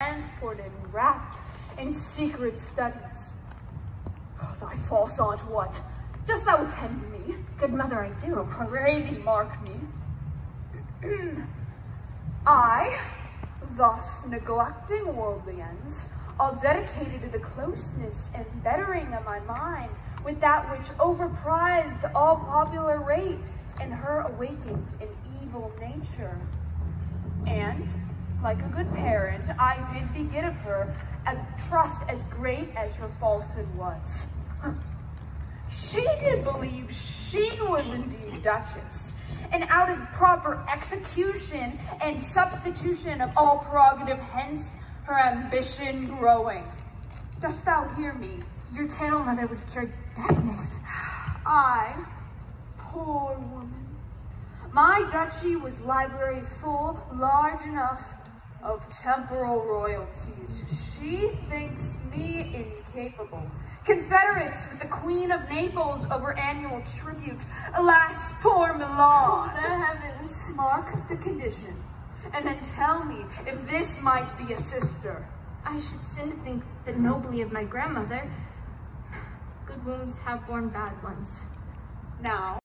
transported and wrapped in secret studies. Oh, thy false aunt, what? Dost thou attend me? Good mother, I do. Pray thee mark me. I, thus neglecting worldly ends, all dedicated to the closeness and bettering of my mind with that which overprized all popular rate in her awakened an evil nature. And, like a good parent, I did beget of her a trust as great as her falsehood was. She did believe she was indeed Duchess, and out of proper execution and substitution of all prerogative, hence her ambition growing. Dost thou hear me? Your tale, mother, would cure deafness. I, poor woman, my duchy was library full, large enough of temporal royalties. She thinks me incapable. Confederates with the Queen of Naples over annual tribute. Alas, poor Milan. Oh, the heavens. Mark the condition, and then tell me if this might be a sister. I should sin to think that nobly of my grandmother. Good wombs have borne bad ones. Now,